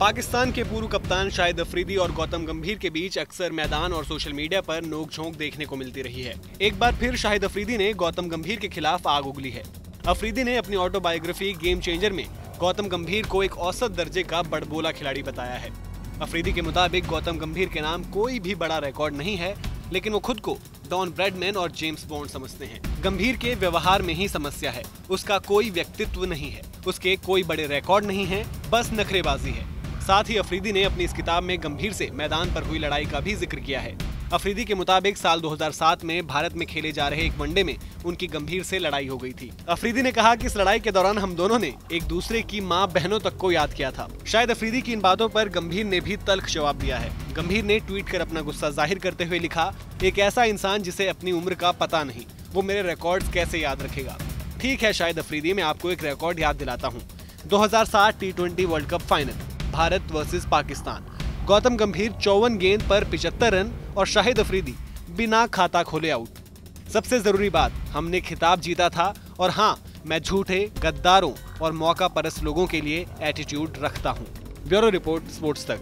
पाकिस्तान के पूर्व कप्तान शाहिद अफरीदी और गौतम गंभीर के बीच अक्सर मैदान और सोशल मीडिया पर नोक-झोंक देखने को मिलती रही है। एक बार फिर शाहिद अफरीदी ने गौतम गंभीर के खिलाफ आग उगली है। अफरीदी ने अपनी ऑटोबायोग्राफी गेम चेंजर में गौतम गंभीर को एक औसत दर्जे का बड़बोला खिलाड़ी बताया है। अफरीदी के मुताबिक गौतम गंभीर के नाम कोई भी बड़ा रिकॉर्ड नहीं है, लेकिन वो खुद को डॉन ब्रेडमैन और जेम्स बॉन्ड समझते हैं। गंभीर के व्यवहार में ही समस्या है। उसका कोई व्यक्तित्व नहीं है। उसके कोई बड़े रिकॉर्ड नहीं है, बस नखरेबाजी है। साथ ही अफरीदी ने अपनी इस किताब में गंभीर से मैदान पर हुई लड़ाई का भी ज़िक्र किया है। अफरीदी के मुताबिक साल 2007 में भारत में खेले जा रहे एक वनडे में उनकी गंभीर से लड़ाई हो गई थी। अफरीदी ने कहा कि इस लड़ाई के दौरान हम दोनों ने एक दूसरे की माँ बहनों तक को याद किया था। शायद अफरीदी की इन बातों पर गंभीर ने भी तल्ख जवाब दिया है। गंभीर ने ट्वीट कर अपना गुस्सा ज़ाहिर करते हुए लिखा, एक ऐसा इंसान जिसे अपनी उम्र का पता नहीं, वो मेरे रिकॉर्ड कैसे याद रखेगा? ठीक है, शायद अफरीदी, मैं आपको एक रिकॉर्ड याद दिलाता हूँ। 2007 T world cup final. Bharat versus Pakistan. Gautam Gambhir चौवन गेंद पर पिचहत्तर रन और शाहिद अफरीदी बिना खाता खोले आउट सबसे ज़रूरी बात, हमने खिताब जीता था और हाँ मैं झूठे, गद्दारों और मौका परस लोगों के लिए एटीट्यूड रखता हूँ। ब्यूरो रिपोर्ट, स्पोर्ट्स तक।